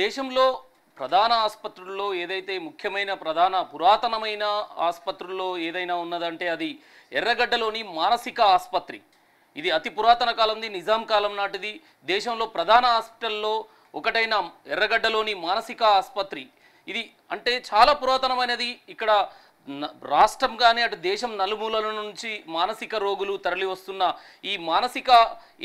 దేశంలో ప్రధాన ఆసుపత్రుల్లో ఏదైతే ముఖ్యమైన ప్రధాన పురాతనమైన ఆసుపత్రుల్లో ఏదైనా ఉన్నదంటే అది ఎర్రగడ్డలోని మానసిక ఆసుపత్రి. ఇది అతి పురాతన కాలంది నిజాం కాలం నాటిది. దేశంలో ప్రధాన హాస్పిటల్లో ఒకటైన ఎర్రగడ్డలోని మానసిక ఆసుపత్రి. ఇది అంటే చాలా పురాతనమైనది. ఇక్కడ రాష్ట్రం కానీ అటు దేశం నలుమూలల నుంచి మానసిక రోగులు తరలి వస్తున్న ఈ మానసిక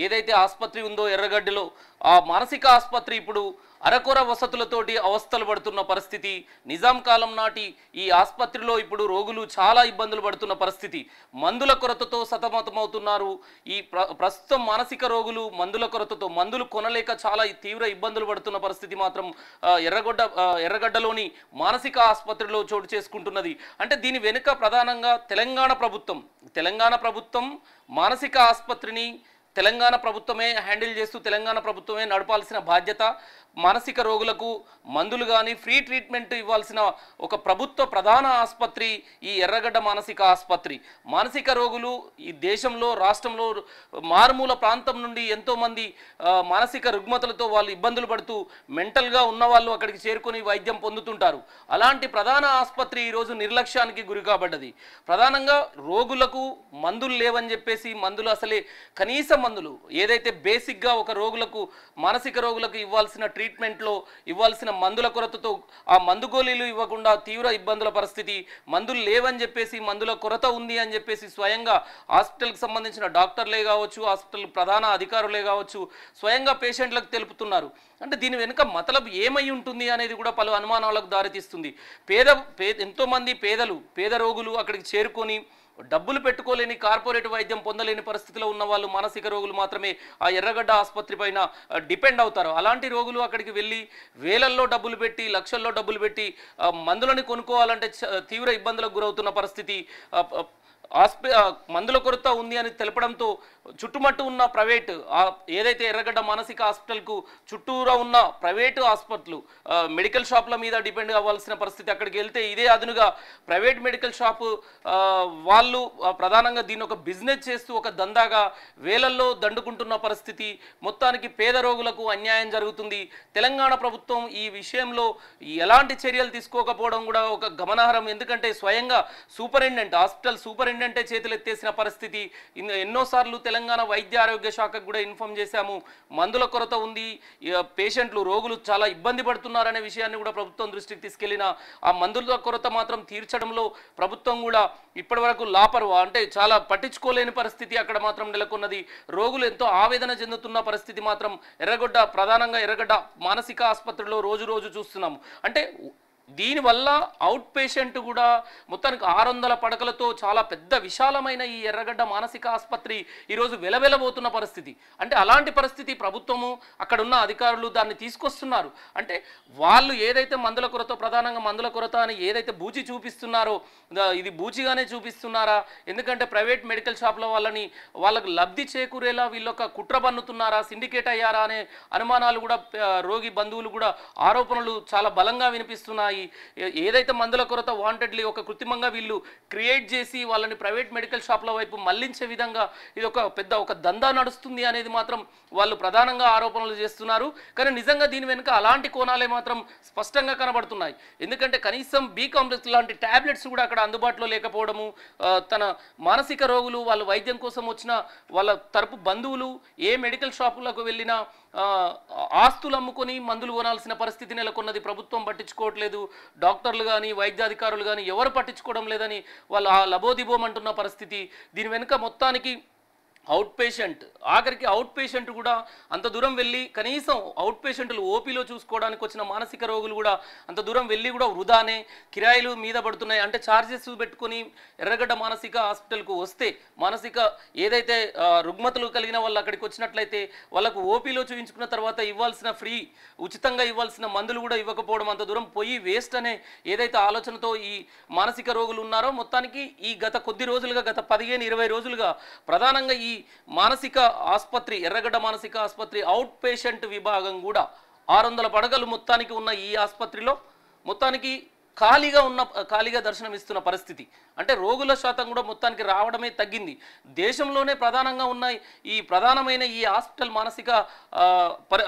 ఏదైతే ఆసుపత్రి ఉందో ఎర్రగడ్డలో ఆ మానసిక ఆసుపత్రి ఇప్పుడు అరకొర వసతులతోటి అవస్థలు పడుతున్న పరిస్థితి. నిజాం కాలం నాటి ఈ ఆసుపత్రిలో ఇప్పుడు రోగులు చాలా ఇబ్బందులు పడుతున్న పరిస్థితి. మందుల కొరతతో సతమతమవుతున్నారు. ఈ ప్ర ప్రస్తుతం మానసిక రోగులు మందుల కొరతతో మందులు కొనలేక చాలా తీవ్ర ఇబ్బందులు పడుతున్న పరిస్థితి మాత్రం ఎర్రగొడ్డ ఎర్రగడ్డలోని మానసిక ఆసుపత్రిలో చోటు చేసుకుంటున్నది. అంటే దీని వెనుక ప్రధానంగా తెలంగాణ ప్రభుత్వం తెలంగాణ ప్రభుత్వం మానసిక ఆసుపత్రిని తెలంగాణ ప్రభుత్వమే హ్యాండిల్ చేస్తూ తెలంగాణ ప్రభుత్వమే నడపాల్సిన బాధ్యత. మానసిక రోగులకు మందులు కానీ ఫ్రీ ట్రీట్మెంట్ ఇవ్వాల్సిన ఒక ప్రభుత్వ ప్రధాన ఆసుపత్రి ఈ ఎర్రగడ్డ మానసిక ఆసుపత్రి. మానసిక రోగులు ఈ దేశంలో రాష్ట్రంలో మారుమూల ప్రాంతం నుండి ఎంతోమంది మానసిక రుగ్మతలతో వాళ్ళు ఇబ్బందులు పడుతూ మెంటల్గా ఉన్నవాళ్ళు అక్కడికి చేరుకొని వైద్యం పొందుతుంటారు. అలాంటి ప్రధాన ఆసుపత్రి ఈరోజు నిర్లక్ష్యానికి గురి కాబడ్డది. ప్రధానంగా రోగులకు మందులు లేవని చెప్పేసి మందులు అసలే కనీస మందులు ఏదైతే బేసిక్గా ఒక రోగులకు మానసిక రోగులకు ఇవ్వాల్సిన ట్రీట్ ట్రీట్మెంట్లో ఇవ్వాల్సిన మందుల కొరతతో ఆ మందు గోళీలు ఇవ్వకుండా తీవ్ర ఇబ్బందుల పరిస్థితి మందులు లేవని చెప్పేసి మందుల కొరత ఉంది అని చెప్పేసి స్వయంగా హాస్పిటల్కి సంబంధించిన డాక్టర్లే కావచ్చు హాస్పిటల్ ప్రధాన అధికారులే కావచ్చు స్వయంగా పేషెంట్లకు తెలుపుతున్నారు. అంటే దీని వెనుక మతలబు ఏమై ఉంటుంది అనేది కూడా పలు అనుమానాలకు దారితీస్తుంది. పేద పే ఎంతోమంది పేదలు పేద రోగులు అక్కడికి చేరుకొని డబ్బులు పెట్టుకోలేని కార్పొరేట్ వైద్యం పొందలేని పరిస్థితిలో ఉన్న వాళ్ళు మానసిక రోగులు మాత్రమే ఆ ఎర్రగడ్డ ఆసుపత్రి పైన డిపెండ్ అవుతారు. అలాంటి రోగులు అక్కడికి వెళ్ళి వేలల్లో డబ్బులు పెట్టి లక్షల్లో డబ్బులు పెట్టి మందులని కొనుక్కోవాలంటే తీవ్ర ఇబ్బందులకు గురవుతున్న పరిస్థితి మందుల కొరత ఉంది అని తెలపడంతో చుట్టుమట్టు ఉన్న ప్రైవేట్ ఏదైతే ఎర్రగడ్డ మానసిక హాస్పిటల్కు చుట్టూరా ఉన్న ప్రైవేటు హాస్పిటల్ మెడికల్ షాప్ల మీద డిపెండ్ అవ్వాల్సిన పరిస్థితి అక్కడికి వెళ్తే ఇదే అదునుగా ప్రైవేట్ మెడికల్ షాపు వాళ్ళు ప్రధానంగా దీన్ని ఒక బిజినెస్ చేస్తూ ఒక దందాగా వేలల్లో దండుకుంటున్న పరిస్థితి మొత్తానికి పేద రోగులకు అన్యాయం జరుగుతుంది. తెలంగాణ ప్రభుత్వం ఈ విషయంలో ఎలాంటి చర్యలు తీసుకోకపోవడం కూడా ఒక గమనార్హం. ఎందుకంటే స్వయంగా సూపరింటెండెంట్ హాస్పిటల్ సూపరింటెండెంట్ చేతులు ఎత్తేసిన పరిస్థితి. ఎన్నోసార్లు తెలంగాణ వైద్య ఆరోగ్య శాఖకు కూడా ఇన్ఫామ్ చేశాము. మందుల కొరత ఉంది. పేషెంట్లు రోగులు చాలా ఇబ్బంది పడుతున్నారనే విషయాన్ని కూడా ప్రభుత్వం దృష్టికి తీసుకెళ్ళిన ఆ మందుల కొరత మాత్రం తీర్చడంలో ప్రభుత్వం కూడా ఇప్పటివరకు లాపరు అంటే చాలా పట్టించుకోలేని పరిస్థితి అక్కడ మాత్రం నెలకొన్నది. రోగులు ఎంతో ఆవేదన చెందుతున్న పరిస్థితి మాత్రం ఎర్రగొడ్డ ప్రధానంగా ఎర్రగడ్డ మానసిక ఆసుపత్రిలో రోజు రోజు చూస్తున్నాము. అంటే దీనివల్ల అవుట్ పేషెంట్ కూడా మొత్తానికి ఆరు వందల పడకలతో చాలా పెద్ద విశాలమైన ఈ ఎర్రగడ్డ మానసిక ఆసుపత్రి ఈరోజు వెలవెలబోతున్న పరిస్థితి. అంటే అలాంటి పరిస్థితి ప్రభుత్వము అక్కడ ఉన్న అధికారులు దాన్ని తీసుకొస్తున్నారు. అంటే వాళ్ళు ఏదైతే మందుల కొరత ప్రధానంగా మందుల కొరత అని ఏదైతే బూచి చూపిస్తున్నారో ఇది బూచిగానే చూపిస్తున్నారా? ఎందుకంటే ప్రైవేట్ మెడికల్ షాప్ల వాళ్ళని వాళ్ళకు లబ్ధి చేకూరేలా వీళ్ళొక కుట్ర బన్నుతున్నారా? సిండికేట్ అయ్యారా? అనే అనుమానాలు కూడా రోగి బంధువులు కూడా ఆరోపణలు చాలా బలంగా వినిపిస్తున్నాయి. ఏదైతే మందుల కొరత వాంటెడ్లీ ఒక కృత్రిమంగా వీళ్ళు క్రియేట్ చేసి వాళ్ళని ప్రైవేట్ మెడికల్ షాప్ల వైపు మళ్ళించే విధంగా ఇది ఒక పెద్ద ఒక దందా నడుస్తుంది అనేది మాత్రం వాళ్ళు ప్రధానంగా ఆరోపణలు చేస్తున్నారు. కానీ నిజంగా దీని వెనుక అలాంటి కోణాలే మాత్రం స్పష్టంగా కనబడుతున్నాయి. ఎందుకంటే కనీసం బీ కాంప్లెక్స్ లాంటి టాబ్లెట్స్ కూడా అక్కడ అందుబాటులో లేకపోవడము తన మానసిక రోగులు వాళ్ళ వైద్యం కోసం వచ్చిన వాళ్ళ తరపు బంధువులు ఏ మెడికల్ షాపులకు వెళ్ళినా ఆస్తులు అమ్ముకొని మందులు కొనాల్సిన పరిస్థితి నెలకొన్నది. ప్రభుత్వం పట్టించుకోవట్లేదు. డాక్టర్లు కానీ వైద్యాధికారులు కానీ ఎవరు పట్టించుకోవడం లేదని వాళ్ళు ఆ లబోదిబోమంటున్న పరిస్థితి. దీని వెనుక మొత్తానికి అవుట్ పేషెంట్ ఆఖరికి అవుట్ పేషెంట్ కూడా అంత దూరం వెళ్ళి కనీసం అవుట్ పేషెంట్లు ఓపీలో చూసుకోవడానికి వచ్చిన మానసిక రోగులు కూడా అంత దూరం వెళ్ళి కూడా వృధానే కిరాయిలు మీద పడుతున్నాయి. అంటే ఛార్జెస్ పెట్టుకొని ఎర్రగడ్డ మానసిక హాస్పిటల్కు వస్తే మానసిక ఏదైతే రుగ్మతలు కలిగిన వాళ్ళు అక్కడికి వచ్చినట్లయితే వాళ్ళకు ఓపీలో చూపించుకున్న తర్వాత ఇవ్వాల్సిన ఫ్రీ ఉచితంగా ఇవ్వాల్సిన మందులు కూడా ఇవ్వకపోవడం అంత దూరం పోయి వేస్ట్ అనే ఏదైతే ఆలోచనతో ఈ మానసిక రోగులు ఉన్నారో మొత్తానికి ఈ గత కొద్ది రోజులుగా గత పదిహేను ఇరవై రోజులుగా ప్రధానంగా ఈ మానసిక ఆసుపత్రి ఎర్రగడ్డ మానసిక ఆసుపత్రి అవుట్ పేషెంట్ విభాగం కూడా ఆరు వందల పడగలు మొత్తానికి ఉన్న ఈ ఆసుపత్రిలో. మొత్తానికి ఖాళీగా ఉన్న ఖాళీగా దర్శనం ఇస్తున్న పరిస్థితి. అంటే రోగుల శాతం కూడా మొత్తానికి రావడమే తగ్గింది. దేశంలోనే ప్రధానంగా ఉన్న ఈ ప్రధానమైన ఈ హాస్పిటల్ మానసిక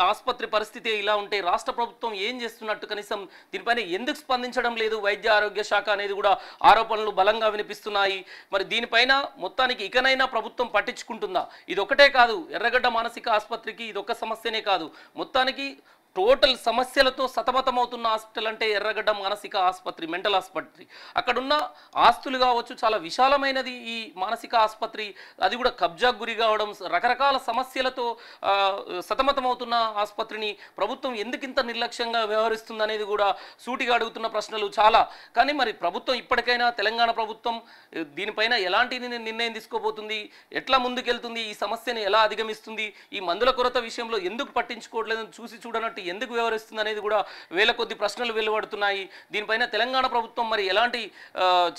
ఆసుపత్రి పరిస్థితి ఇలా ఉంటే రాష్ట్ర ప్రభుత్వం ఏం చేస్తున్నట్టు కనీసం దీనిపైన ఎందుకు స్పందించడం లేదు? వైద్య ఆరోగ్య శాఖ అనేది కూడా ఆరోపణలు బలంగా వినిపిస్తున్నాయి. మరి దీనిపైన మొత్తానికి ఇకనైనా ప్రభుత్వం పట్టించుకుంటుందా? ఇది ఒకటే కాదు. ఎర్రగడ్డ మానసిక ఆసుపత్రికి ఇది ఒక సమస్యనే కాదు. మొత్తానికి టోటల్ సమస్యలతో సతమతమవుతున్న హాస్పిటల్ అంటే ఎర్రగడ్డ మానసిక ఆసుపత్రి మెంటల్ ఆసుపత్రి. అక్కడున్న ఆస్తులు కావచ్చు చాలా విశాలమైనది ఈ మానసిక ఆసుపత్రి. అది కూడా కబ్జాకు గురి కావడం రకరకాల సమస్యలతో సతమతమవుతున్న ఆసుపత్రిని ప్రభుత్వం ఎందుకింత నిర్లక్ష్యంగా వ్యవహరిస్తుంది అనేది కూడా సూటిగా అడుగుతున్న ప్రశ్నలు చాలా. కానీ మరి ప్రభుత్వం ఇప్పటికైనా తెలంగాణ ప్రభుత్వం దీనిపైన ఎలాంటి నిర్ణయం తీసుకోబోతుంది? ఎట్లా ముందుకెళ్తుంది? ఈ సమస్యను ఎలా అధిగమిస్తుంది? ఈ మందుల కొరత విషయంలో ఎందుకు పట్టించుకోవట్లేదని చూసి చూడనట్టు ఎందుకు వ్యవహరిస్తుంది అనేది కూడా వేల కొద్ది ప్రశ్నలు వెలువడుతున్నాయి. దీనిపైన తెలంగాణ ప్రభుత్వం మరి ఎలాంటి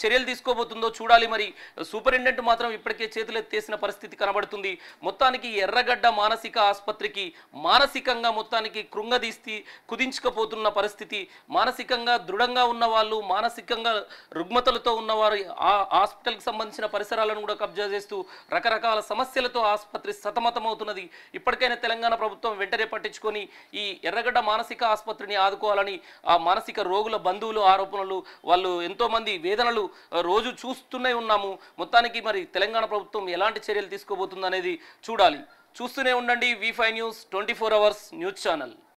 చర్యలు తీసుకోబోతుందో చూడాలి మరి. సూపరింటెండెంట్ మాత్రం ఇప్పటికే చేతులెత్తేసిన పరిస్థితి కనబడుతుంది. మొత్తానికి ఎర్రగడ్డ మానసిక ఆసుపత్రికి మానసికంగా మొత్తానికి కృంగదీస్తి కుదించుకపోతున్న పరిస్థితి. మానసికంగా దృఢంగా ఉన్న వాళ్ళు మానసికంగా రుగ్మతలతో ఉన్నవారు ఆ హాస్పిటల్కి సంబంధించిన పరిసరాలను కూడా కబ్జా చేస్తూ రకరకాల సమస్యలతో ఆసుపత్రి సతమతమవుతున్నది. ఇప్పటికైనా తెలంగాణ ప్రభుత్వం వెంటనే పట్టించుకొని ఈ ఎర్రగడ్డ మానసిక ఆసుపత్రిని ఆదుకోవాలని ఆ మానసిక రోగుల బంధువులు ఆరోపణలు వాళ్ళు ఎంతోమంది వేదనలు రోజు చూస్తూనే ఉన్నాము. మొత్తానికి మరి తెలంగాణ ప్రభుత్వం ఎలాంటి చర్యలు తీసుకోబోతుంది అనేది చూడాలి. చూస్తూనే ఉండండి V five news twenty four hours news channel.